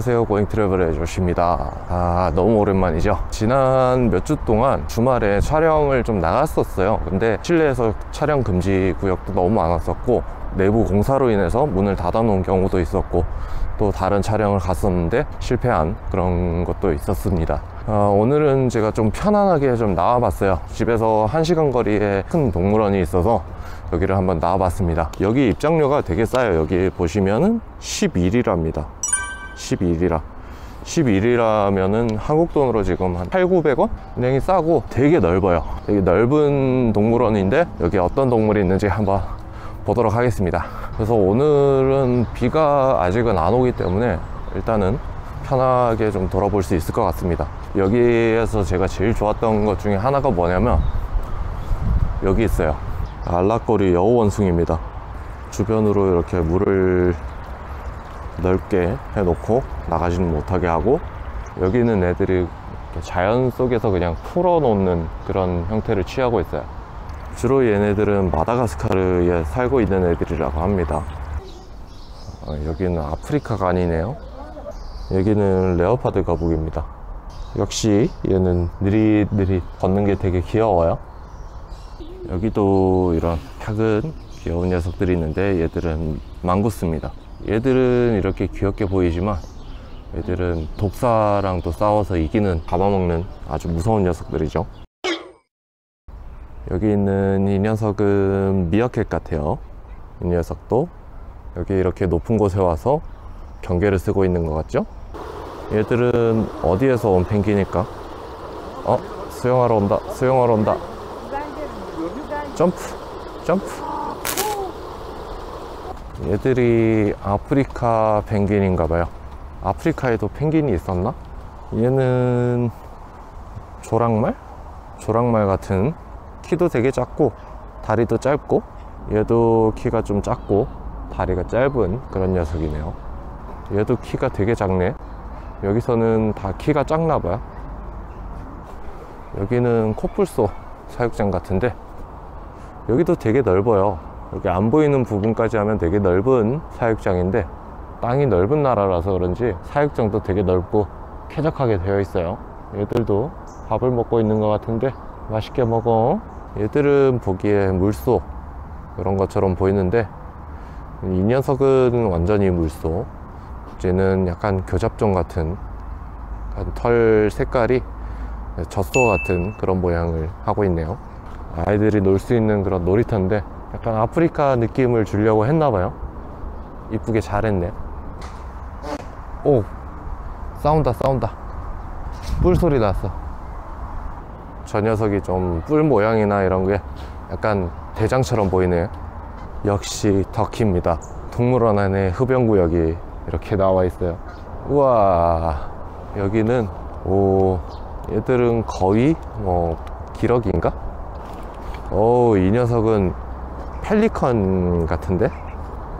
안녕하세요. 고잉 트래블의 조시입니다. 아 너무 오랜만이죠? 지난 몇 주 동안 주말에 촬영을 좀 나갔었어요. 근데 실내에서 촬영 금지 구역도 너무 많았었고 내부 공사로 인해서 문을 닫아 놓은 경우도 있었고 또 다른 촬영을 갔었는데 실패한 그런 것도 있었습니다. 아, 오늘은 제가 좀 편안하게 좀 나와봤어요. 집에서 1시간 거리에 큰 동물원이 있어서 여기를 한번 나와봤습니다. 여기 입장료가 되게 싸요. 여기 보시면은 11이랍니다 11이라. 11이라면은 한국 돈으로 지금 한 8, 900원? 굉장히 싸고 되게 넓어요. 되게 넓은 동물원인데 여기 어떤 동물이 있는지 한번 보도록 하겠습니다. 그래서 오늘은 비가 아직은 안 오기 때문에 일단은 편하게 좀 돌아볼 수 있을 것 같습니다. 여기에서 제가 제일 좋았던 것 중에 하나가 뭐냐면 여기 있어요. 알락거리 여우원숭입니다. 주변으로 이렇게 물을 넓게 해놓고 나가지는 못하게 하고 여기 있는 애들이 자연 속에서 그냥 풀어놓는 그런 형태를 취하고 있어요. 주로 얘네들은 마다가스카르에 살고 있는 애들이라고 합니다. 어, 여기는 아프리카 간이네요. 여기는 레오파드 거북입니다. 역시 얘는 느릿느릿 걷는 게 되게 귀여워요. 여기도 이런 작은 귀여운 녀석들이 있는데 얘들은 망구스입니다 얘들은 이렇게 귀엽게 보이지만 얘들은 독사랑도 싸워서 이기는 잡아먹는 아주 무서운 녀석들이죠. 여기 있는 이 녀석은 미어캣 같아요. 이 녀석도 여기 이렇게 높은 곳에 와서 경계를 쓰고 있는 것 같죠? 얘들은 어디에서 온 펭귄일까? 어? 수영하러 온다 수영하러 온다. 점프 점프 얘들이 아프리카 펭귄인가 봐요. 아프리카에도 펭귄이 있었나? 얘는 조랑말? 조랑말 같은 키도 되게 작고 다리도 짧고 얘도 키가 좀 작고 다리가 짧은 그런 녀석이네요. 얘도 키가 되게 작네. 여기서는 다 키가 작나 봐요. 여기는 코뿔소 사육장 같은데 여기도 되게 넓어요 여기 안 보이는 부분까지 하면 되게 넓은 사육장인데 땅이 넓은 나라라서 그런지 사육장도 되게 넓고 쾌적하게 되어 있어요. 얘들도 밥을 먹고 있는 것 같은데 맛있게 먹어. 얘들은 보기에 물소 그런 것처럼 보이는데 이 녀석은 완전히 물소. 얘는 약간 교잡종 같은 털 색깔이 젖소 같은 그런 모양을 하고 있네요. 아이들이 놀 수 있는 그런 놀이터인데 약간 아프리카 느낌을 주려고 했나봐요. 이쁘게 잘했네. 오 싸운다 싸운다. 뿔 소리 났어. 저 녀석이 좀 뿔 모양이나 이런 게 약간 대장처럼 보이네요. 역시 터키입니다. 동물원 안에 흡연구역이 이렇게 나와 있어요. 우와 여기는 오 얘들은 거위 뭐 기러기인가? 오이 녀석은 펠리컨 같은데?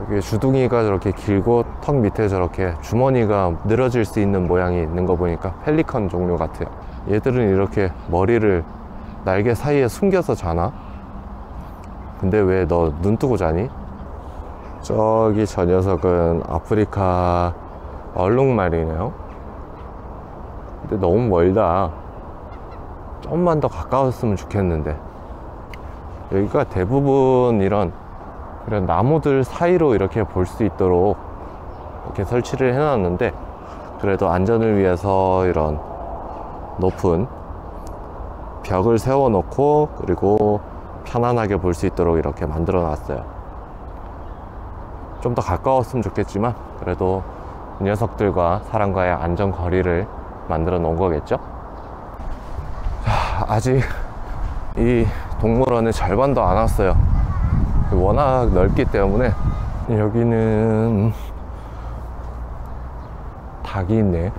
여기 주둥이가 저렇게 길고 턱 밑에 저렇게 주머니가 늘어질 수 있는 모양이 있는 거 보니까 펠리컨 종류 같아요. 얘들은 이렇게 머리를 날개 사이에 숨겨서 자나? 근데 왜 너 눈 뜨고 자니? 저기 저 녀석은 아프리카 얼룩말이네요. 근데 너무 멀다. 좀만 더 가까웠으면 좋겠는데 여기가 대부분 이런 이런 나무들 사이로 이렇게 볼 수 있도록 이렇게 설치를 해놨는데 그래도 안전을 위해서 이런 높은 벽을 세워 놓고 그리고 편안하게 볼 수 있도록 이렇게 만들어 놨어요. 좀 더 가까웠으면 좋겠지만 그래도 이 녀석들과 사람과의 안전 거리를 만들어 놓은 거겠죠? 자, 아직 이 동물원의 절반도 안 왔어요. 워낙 넓기 때문에. 여기는 닭이 있네.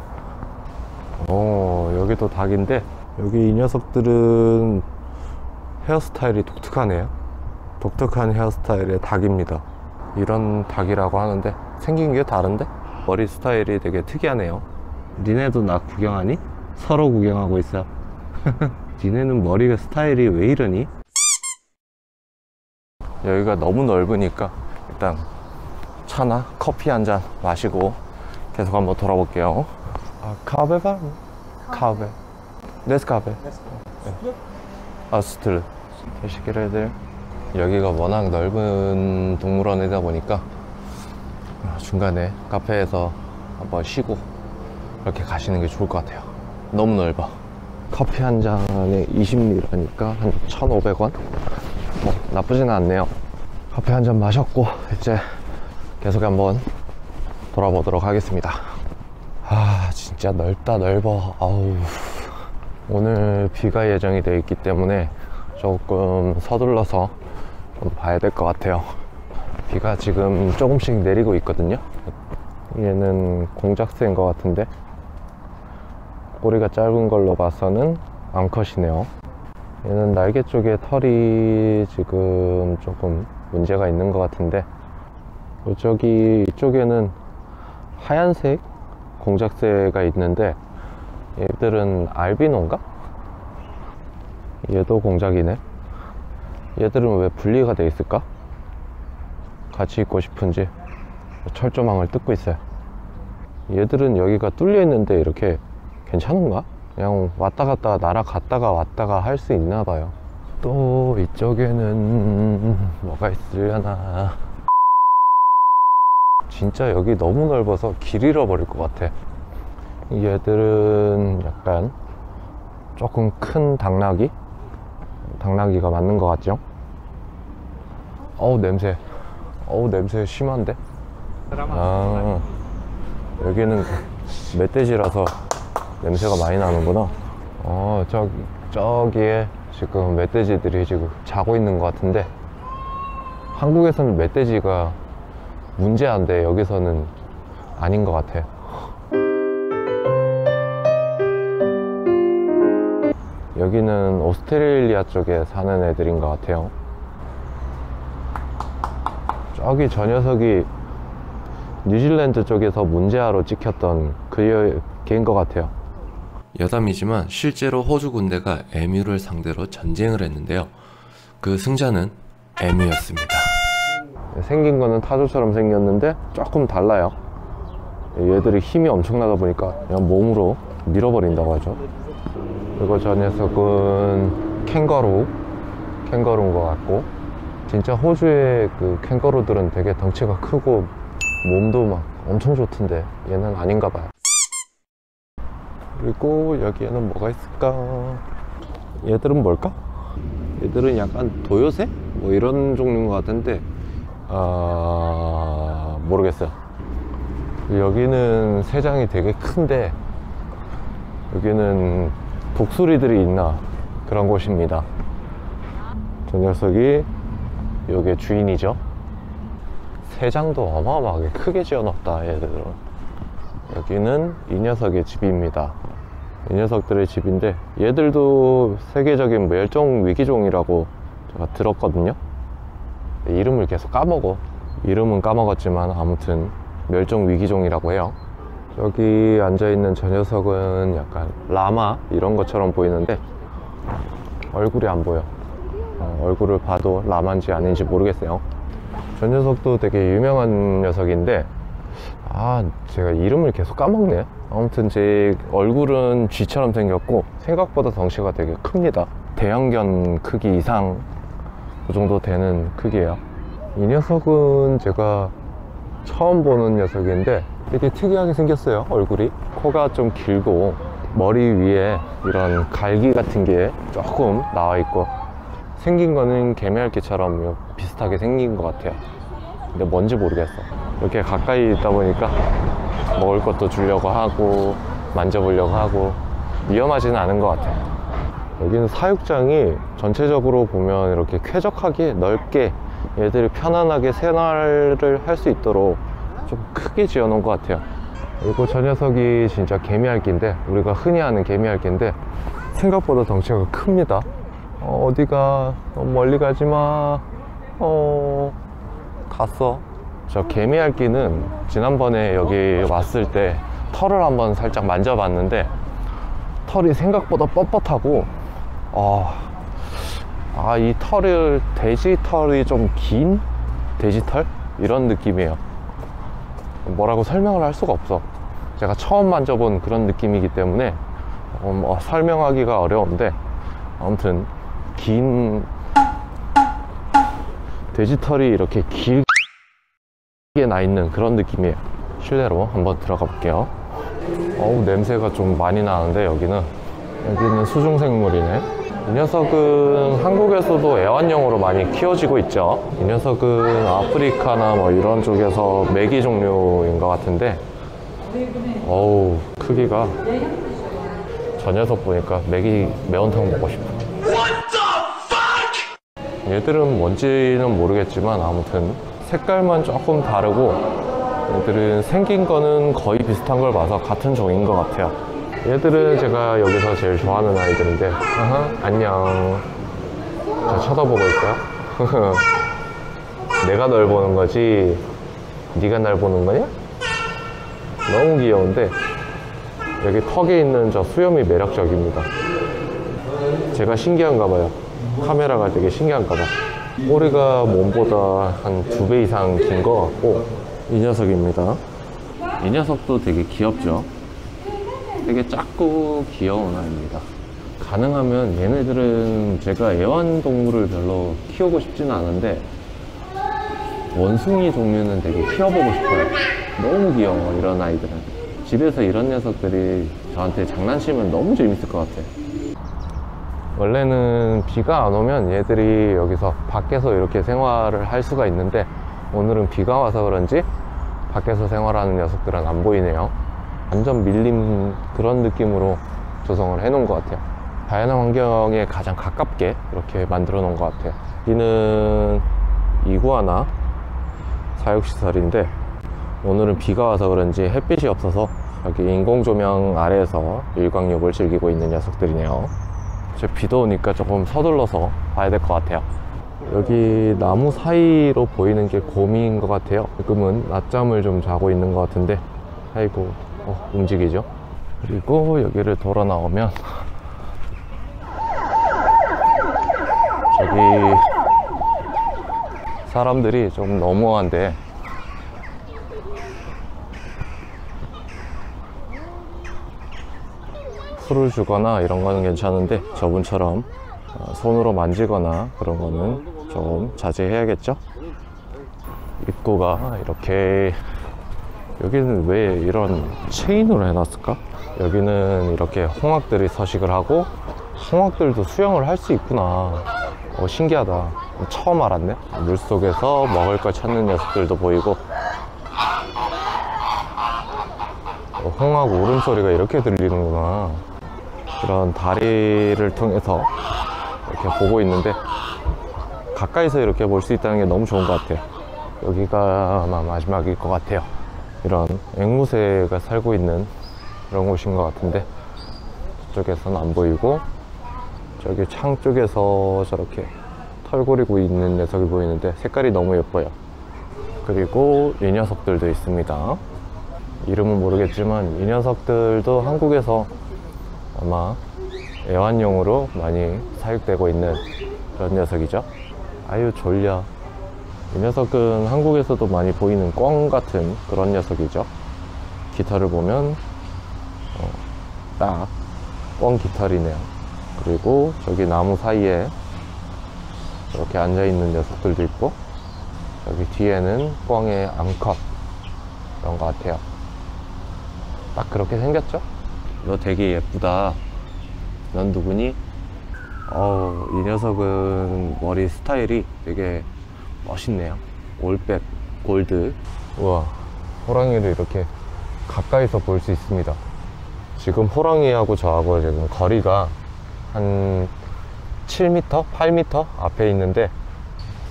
어 여기도 닭인데 여기 이 녀석들은 헤어스타일이 독특하네요. 독특한 헤어스타일의 닭입니다. 이런 닭이라고 하는데 생긴 게 다른데? 머리 스타일이 되게 특이하네요. 니네도 나 구경하니? 서로 구경하고 있어 니네는 머리가 스타일이 왜 이러니? 여기가 너무 넓으니까 일단 차나 커피 한 잔 마시고 계속 한번 돌아볼게요. 아, 카베바? 카베. 네스카베. 아스틀. 테시키레들. 여기가 워낙 넓은 동물원이다 보니까 중간에 카페에서 한번 쉬고 이렇게 가시는 게 좋을 것 같아요. 너무 넓어. 커피 한 잔에 20ml니까 한 1,500원? 뭐 나쁘지는 않네요. 커피 한 잔 마셨고 이제 계속 한번 돌아보도록 하겠습니다. 아 진짜 넓다 넓어. 아우 오늘 비가 예정이 되어 있기 때문에 조금 서둘러서 좀 봐야 될 것 같아요. 비가 지금 조금씩 내리고 있거든요. 얘는 공작새인 것 같은데 꼬리가 짧은 걸로 봐서는 암컷이네요. 얘는 날개 쪽에 털이 지금 조금 문제가 있는 것 같은데 이쪽이 이쪽에는 하얀색 공작새가 있는데 얘들은 알비노인가? 얘도 공작이네. 얘들은 왜 분리가 돼 있을까? 같이 있고 싶은지 철조망을 뜯고 있어요. 얘들은 여기가 뚫려 있는데 이렇게 괜찮은가? 그냥 왔다 갔다 날아갔다가 왔다가 할 수 있나 봐요. 또 이쪽에는 뭐가 있으려나. 진짜 여기 너무 넓어서 길 잃어버릴 것 같아. 얘들은 약간 조금 큰 당나귀? 당나귀가 맞는 것 같죠? 어우 냄새 어우 냄새 심한데? 아 여기는 멧돼지라서 냄새가 많이 나는구나 어 저기 저기에 지금 멧돼지들이 지금 자고 있는 것 같은데 한국에서는 멧돼지가 문제한데 여기서는 아닌 것 같아요 여기는 오스트레일리아 쪽에 사는 애들인 것 같아요. 저기 저 녀석이 뉴질랜드 쪽에서 문제아로 찍혔던 그 개인 것 같아요. 여담이지만 실제로 호주 군대가 에뮤를 상대로 전쟁을 했는데요. 그 승자는 에뮤였습니다. 생긴 거는 타조처럼 생겼는데 조금 달라요. 얘들이 힘이 엄청나다 보니까 그냥 몸으로 밀어버린다고 하죠. 그리고 저 녀석은 캥거루 캥거루인 것 같고 진짜 호주의 그 캥거루들은 되게 덩치가 크고 몸도 막 엄청 좋던데 얘는 아닌가 봐요 그리고 여기에는 뭐가 있을까? 얘들은 뭘까? 얘들은 약간 도요새? 뭐 이런 종류인 것 같은데 아 모르겠어요. 여기는 세장이 되게 큰데 여기는 독수리들이 있나 그런 곳입니다. 저 녀석이 요게 주인이죠. 세장도 어마어마하게 크게 지어놨다 얘들은 여기는 이 녀석의 집입니다. 이 녀석들의 집인데 얘들도 세계적인 멸종 위기종이라고 제가 들었거든요. 이름을 계속 까먹어. 이름은 까먹었지만 아무튼 멸종 위기종이라고 해요. 여기 앉아있는 저 녀석은 약간 라마 이런 것처럼 보이는데 얼굴이 안 보여. 어, 얼굴을 봐도 라마인지 아닌지 모르겠어요. 저 녀석도 되게 유명한 녀석인데 아 제가 이름을 계속 까먹네. 아무튼 제 얼굴은 쥐처럼 생겼고 생각보다 덩치가 되게 큽니다. 대형견 크기 이상 그 정도 되는 크기예요. 이 녀석은 제가 처음 보는 녀석인데 되게 특이하게 생겼어요 얼굴이. 코가 좀 길고 머리 위에 이런 갈기 같은 게 조금 나와 있고 생긴 거는 개미핥기처럼 비슷하게 생긴 것 같아요 근데 뭔지 모르겠어. 이렇게 가까이 있다 보니까 먹을 것도 주려고 하고 만져보려고 하고 위험하지는 않은 것 같아요 여기는 사육장이 전체적으로 보면 이렇게 쾌적하게 넓게 얘들이 편안하게 생활을 할 수 있도록 좀 크게 지어 놓은 것 같아요. 그리고 저 녀석이 진짜 개미핥기인데 우리가 흔히 하는 개미핥기인데 생각보다 덩치가 큽니다. 어, 디가? 너무 멀리 가지마. 어 갔어 저 개미핥기는 지난번에 여기 왔을 때 털을 한번 살짝 만져봤는데 털이 생각보다 뻣뻣하고 어, 아, 이 털을, 돼지 털이 좀 긴 돼지 털? 이런 느낌이에요. 뭐라고 설명을 할 수가 없어. 제가 처음 만져본 그런 느낌이기 때문에 어, 뭐 설명하기가 어려운데 아무튼 긴 돼지털이 이렇게 길게 나 있는 그런 느낌이에요. 실내로 한번 들어가 볼게요. 어우 냄새가 좀 많이 나는데 여기는. 여기는 수중생물이네. 이 녀석은 한국에서도 애완용으로 많이 키워지고 있죠. 이 녀석은 아프리카나 뭐 이런 쪽에서 메기 종류인 것 같은데 어우 크기가 저 녀석 보니까 메기 매운탕 먹고 싶어 얘들은 뭔지는 모르겠지만 아무튼 색깔만 조금 다르고 얘들은 생긴 거는 거의 비슷한 걸 봐서 같은 종인 것 같아요. 얘들은 제가 여기서 제일 좋아하는 아이들인데 아하, 안녕. 저 쳐다보고 있어요? 내가 널 보는 거지? 네가 날 보는 거냐? 너무 귀여운데 여기 턱에 있는 저 수염이 매력적입니다. 제가 신기한가 봐요 카메라가 되게 신기한가 봐. 꼬리가 몸보다 한 두 배 이상 긴 것 같고 이 녀석입니다. 이 녀석도 되게 귀엽죠? 되게 작고 귀여운 아이입니다. 가능하면 얘네들은 제가 애완동물을 별로 키우고 싶지는 않은데 원숭이 종류는 되게 키워보고 싶어요. 너무 귀여워 이런 아이들은. 집에서 이런 녀석들이 저한테 장난치면 너무 재밌을 것 같아 원래는 비가 안 오면 얘들이 여기서 밖에서 이렇게 생활을 할 수가 있는데 오늘은 비가 와서 그런지 밖에서 생활하는 녀석들은 안 보이네요. 완전 밀림 그런 느낌으로 조성을 해 놓은 것 같아요. 자연의 환경에 가장 가깝게 이렇게 만들어 놓은 것 같아요. 여기는 이구아나 사육시설인데 오늘은 비가 와서 그런지 햇빛이 없어서 여기 인공조명 아래에서 일광욕을 즐기고 있는 녀석들이네요 이제 비도 오니까 조금 서둘러서 봐야 될 것 같아요. 여기 나무 사이로 보이는 게 곰인 것 같아요. 지금은 낮잠을 좀 자고 있는 것 같은데. 아이고 어, 움직이죠? 그리고 여기를 돌아 나오면 저기 사람들이 좀 너무한데 풀을 주거나 이런 거는 괜찮은데 저분처럼 어, 손으로 만지거나 그런 거는 좀 자제해야겠죠? 입구가 이렇게 여기는 왜 이런 체인으로 해놨을까? 여기는 이렇게 홍학들이 서식을 하고 홍학들도 수영을 할 수 있구나. 어, 신기하다. 처음 알았네. 물속에서 먹을 걸 찾는 녀석들도 보이고. 어, 홍학 울음소리가 이렇게 들리는구나 이런 다리를 통해서 이렇게 보고 있는데 가까이서 이렇게 볼 수 있다는 게 너무 좋은 것 같아요. 여기가 아마 마지막일 것 같아요. 이런 앵무새가 살고 있는 그런 곳인 것 같은데 저쪽에서는 안 보이고 저기 창 쪽에서 저렇게 털고리고 있는 녀석이 보이는데 색깔이 너무 예뻐요. 그리고 이 녀석들도 있습니다. 이름은 모르겠지만 이 녀석들도 한국에서 아마 애완용으로 많이 사육되고 있는 그런 녀석이죠. 아유 졸려. 이 녀석은 한국에서도 많이 보이는 꿩 같은 그런 녀석이죠. 깃털을 보면 어, 딱꿩 깃털이네요. 그리고 저기 나무 사이에 이렇게 앉아 있는 녀석들도 있고 여기 뒤에는 꿩의 암컷 그런 것 같아요. 딱 그렇게 생겼죠 너 되게 예쁘다. 넌 누구니? 어우 이 녀석은 머리 스타일이 되게 멋있네요. 올백 골드. 우와 호랑이를 이렇게 가까이서 볼 수 있습니다. 지금 호랑이하고 저하고 지금 거리가 한 7m, 8m 앞에 있는데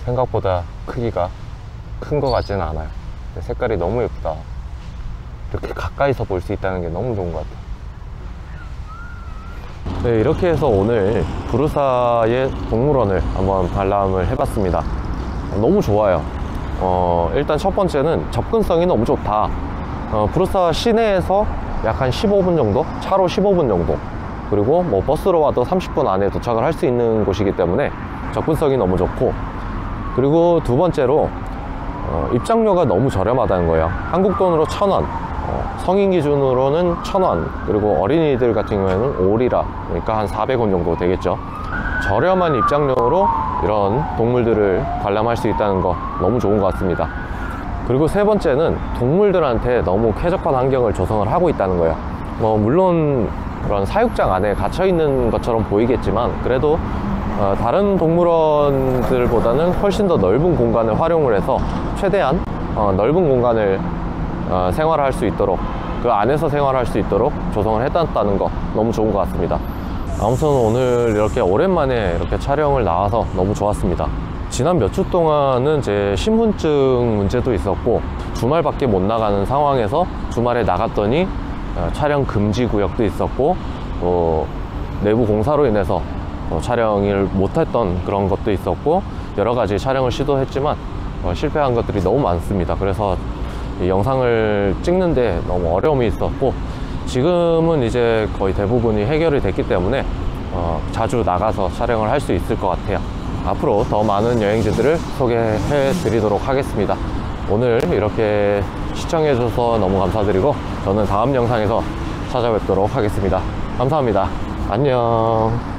생각보다 크기가 큰 것 같지는 않아요. 색깔이 너무 예쁘다. 이렇게 가까이서 볼 수 있다는 게 너무 좋은 것 같아요 네, 이렇게 해서 오늘 부르사의 동물원을 한번 관람을 해봤습니다. 너무 좋아요. 어, 일단 첫 번째는 접근성이 너무 좋다. 어, 부르사 시내에서 약 한 15분 정도? 차로 15분 정도. 그리고 뭐 버스로 와도 30분 안에 도착을 할 수 있는 곳이기 때문에 접근성이 너무 좋고. 그리고 두 번째로 어, 입장료가 너무 저렴하다는 거예요. 한국 돈으로 1,000원. 어, 성인 기준으로는 1,000원 그리고 어린이들 같은 경우에는 5리라 그러니까 한 400원 정도 되겠죠. 저렴한 입장료로 이런 동물들을 관람할 수 있다는 거 너무 좋은 것 같습니다. 그리고 세 번째는 동물들한테 너무 쾌적한 환경을 조성을 하고 있다는 거예요. 뭐 물론 그런 사육장 안에 갇혀 있는 것처럼 보이겠지만 그래도 어, 다른 동물원들보다는 훨씬 더 넓은 공간을 활용을 해서 최대한 어, 넓은 공간을 어, 생활할 수 있도록 그 안에서 생활할 수 있도록 조성을 해놨다는 거 너무 좋은 것 같습니다. 아무튼 오늘 이렇게 오랜만에 이렇게 촬영을 나와서 너무 좋았습니다. 지난 몇 주 동안은 제 신분증 문제도 있었고 주말밖에 못 나가는 상황에서 주말에 나갔더니 어, 촬영 금지 구역도 있었고 또 내부 공사로 인해서 어, 촬영을 못했던 그런 것도 있었고 여러 가지 촬영을 시도했지만 어, 실패한 것들이 너무 많습니다. 그래서 이 영상을 찍는데 너무 어려움이 있었고 지금은 이제 거의 대부분이 해결이 됐기 때문에 어, 자주 나가서 촬영을 할 수 있을 것 같아요. 앞으로 더 많은 여행지들을 소개해 드리도록 하겠습니다. 오늘 이렇게 시청해 주셔서 너무 감사드리고 저는 다음 영상에서 찾아뵙도록 하겠습니다. 감사합니다. 안녕.